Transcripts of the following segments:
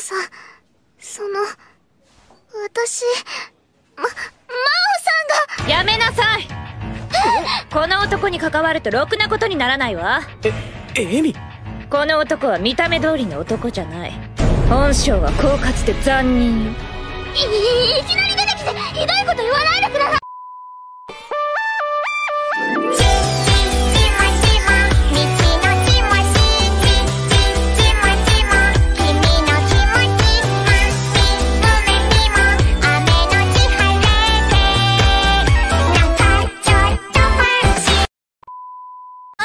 さん、その、私、ま、真央さんが。やめなさい。この男に関わるとろくなことにならないわ。えエミ？この男は見た目通りの男じゃない。本性は狡猾で残忍よ。い、いきなり出て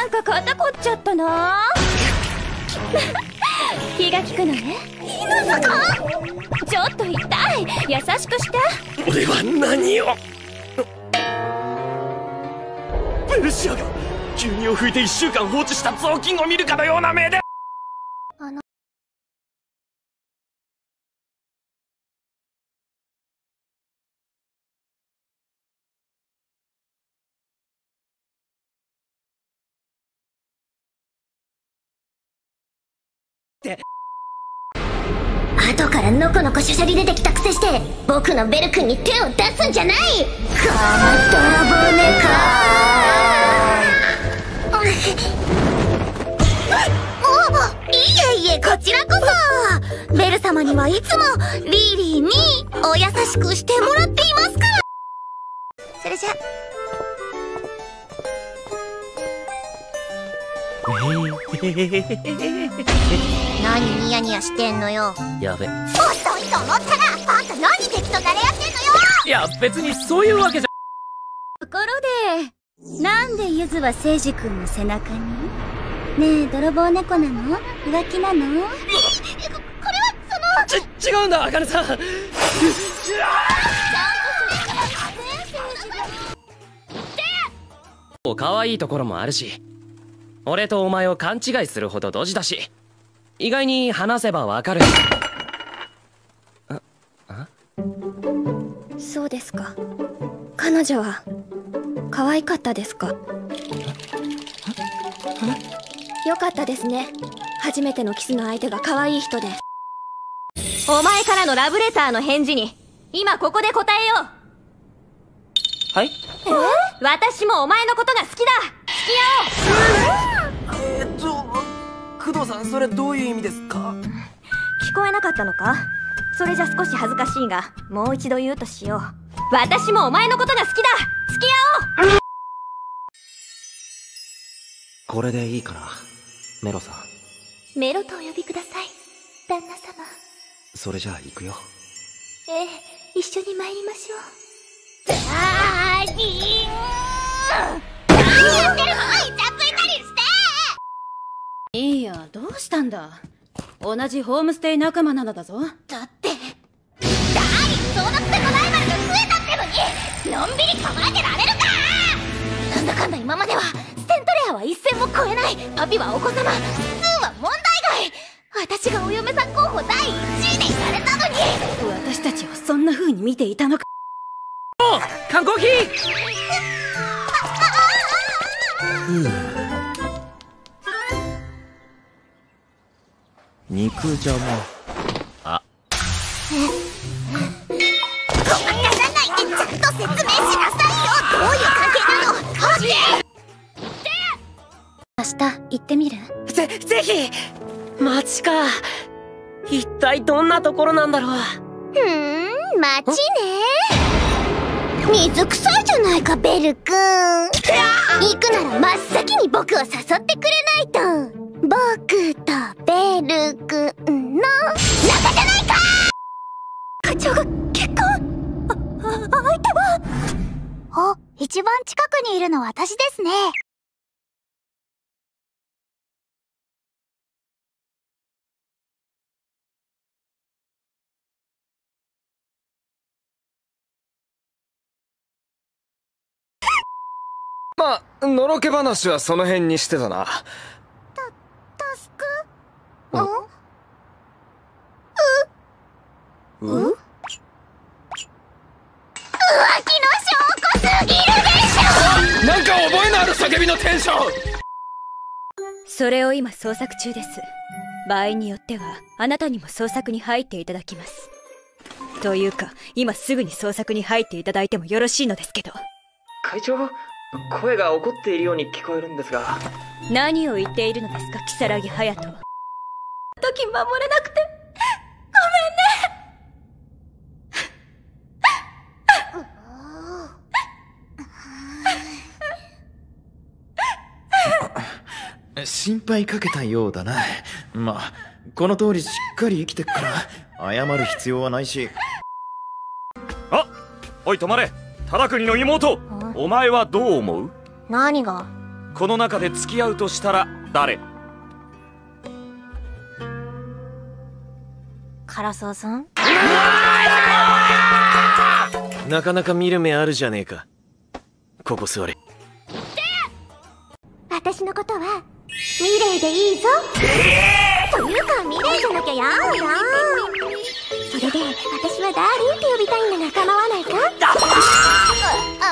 なんか肩こっちゃったな。気が利くのね。まさかちょっと痛い。優しくして。俺は何を？ベルシアが牛乳を拭いて1週間放置した雑巾を見るかのような目で。後からのこのこしゃしゃり出てきたくせして僕のベル君に手を出すんじゃない！この泥棒猫おいえいえこちらこそ。ベル様にはいつもリーリーにお優しくしてもらっていますから。それじゃ 何ニヤニヤしてんのよ。やべ。遅いと思ったらあんた何適当なれやってんのよ。いや別にそういうわけじゃ。ところで、なんでゆずは聖司君の背中に？ねえ、泥棒猫なの？浮気なの？これはそのち違うんだあかねさん。可愛いところもあるし俺とお前を勘違いするほどドジだし意外に話せばわかるそうですか。彼女は可愛かったですか？よかったですね。初めてのキスの相手が可愛い人で。お前からのラブレターの返事に今ここで答えよう。はい？私もお前のことが好きだ。付き合おう。えっと工藤さんそれどういう意味ですか？聞こえなかったのか？それじゃ少し恥ずかしいがもう一度言うとしよう。私もお前のことが好きだ！付き合お！うこれでいいかな？メロさん。メロとお呼びください。旦那様。それじゃあ行くよ。ええ一緒に参りましょう。ダーリン何やってるの？していいや、どうしたんだ？同じホームステイ仲間なのだぞ。だってダーリン争奪戦のライバルが増えたってのにのんびり構えてられるか！なんだかんだ今まではステントレアは一線も越えない。パピはお子様。スーは問題外。私がお嫁さん候補第1位でいられたのに。私たちをそんな風に見ていたのか。缶コーヒー肉じゃがごまかさない。でちゃんと説明しなさい。よどうい。う関係なの明日、行ってみるぜぜひ街か一体どんなところなんだろうん街ね水臭い。じゃない。かベルくん行くなら真っ先に僕を誘ってくれない。とベルくんの。仲じゃないか！課長が結婚？ああ相手は？あ一番近くにいるの私ですね。まあのろけ話はその辺にしてたなう浮気の証拠すぎるでしょ！なんか覚えのある叫びのテンション。それを今捜索中です。場合によってはあなたにも捜索に入っていただきます。というか今すぐに捜索に入っていただいてもよろしいのですけど。会長声が怒っているように聞こえるんですが。何を言っているのですか如月隼人時守れなくて。心配かけたようだな。まあこの通りしっかり生きてっから謝る必要はないし。あおい止まれ。忠国の妹。お前はどう思う？何が？この中で付き合うとしたら誰？唐沢さん？なかなか見る目あるじゃねえか。ここ座れ。私のことはミレイでいいぞ。というかミレイじゃなきゃやだそれで私はダーリンって呼びたいんだが構わないか？ああ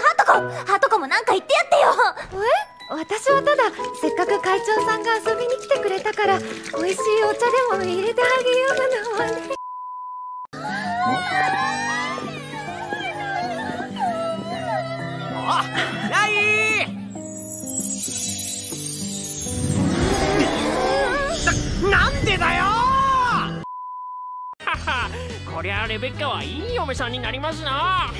ハトコハトコもなんか言ってやってよ。え私はただせっかく会長さんが遊びに来てくれたから美味しいお茶でも入れてあげようのねライな、なんでだよ こりゃレベッカはいい嫁さんになりますな。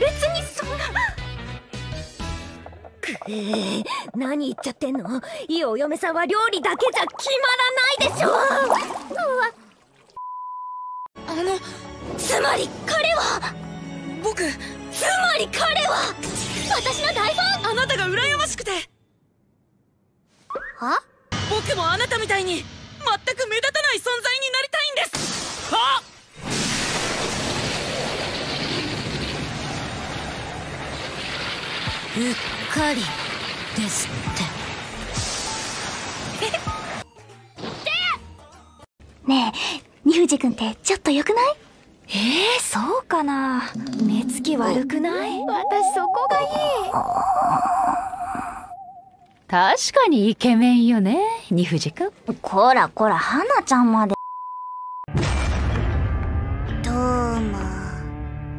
別にそんなくえー、何言っちゃってんの？いいお嫁さんは料理だけじゃ決まらないでしょあのつまり彼は？僕つまり彼は？私の大ファン？あなたが羨ましくて。は？僕もあなたみたいに全く目立たない存在になりたいんです。は？うっ？かりですって。ねえ二藤君ってちょっと良くない？えー、そうかな。目つき悪くない？私そこがいい。確かにイケメンよね二藤君こらこら花ちゃんまで。どうも。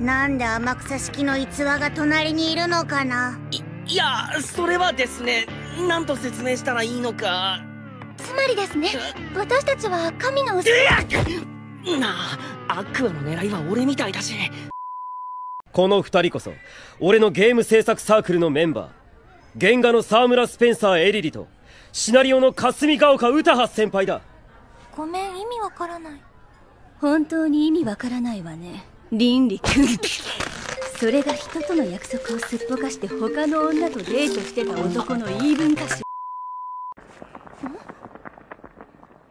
なんで天草式の逸話が隣にいるのかな？いいやそれはですね何と説明したらいいのか。つまりですね私たちは神の嘘なあアクアの狙いは俺みたいだし。この二人こそ俺のゲーム制作サークルのメンバー原画の沢村スペンサー・エリリとシナリオの霞ヶ丘歌羽先輩だ。ごめん意味わからない。本当に意味わからないわね。倫理君それが人との約束をすっぽかして他の女とデートしてた男の言い分かし。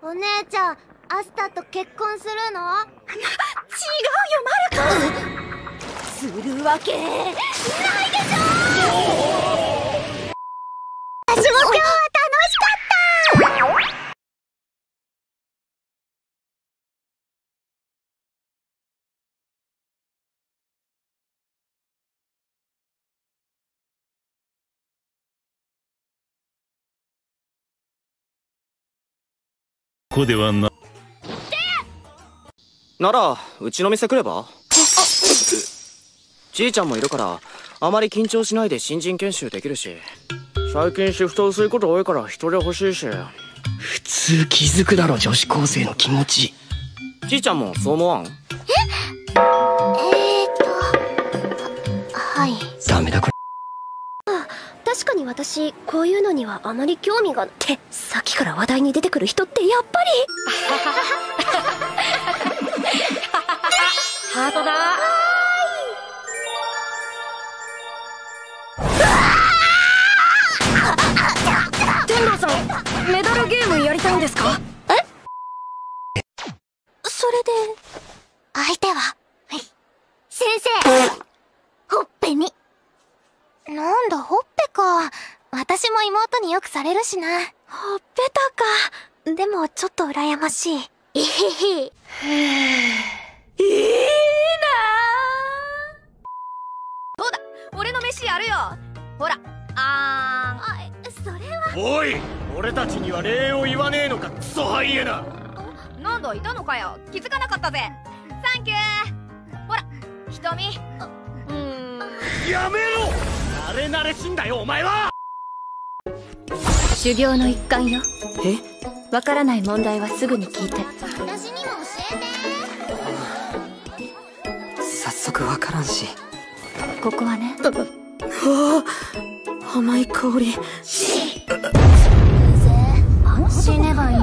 お姉ちゃんアスタと結婚するの？違うよマルコ。するわけないでしょここではな。ならうちの店来れば？じいちゃんもいるからあまり緊張しないで新人研修できるし。最近シフト薄いこと多いから人手欲しいし。普通気づくだろ女子高生の気持ち。じいちゃんもそう思わん？私こういうのにはあまり興味がってさっきから話題に出てくる人ってやっぱり？ハートだ。天狼さんメダルゲームやりたいんですか？え？それで相手は先生ほっぺになんだほっぺか私も妹によくされるしな。ほっぺたか。でもちょっと羨ましい。えへへいいな。そうだ？俺の飯やるよ。ほら。あーあそれは。おい俺たちには礼を言わねえのかクソハイエナ。なんだいたのかよ。気づかなかったぜ。サンキュー。ほら瞳。うーん。やめろ。慣れ慣れしんだよお前は修行の一環よ。え？わからない問題はすぐに聞いて。私にも教早速わからんし。ここはね。わあ甘い香り。えて死ねばい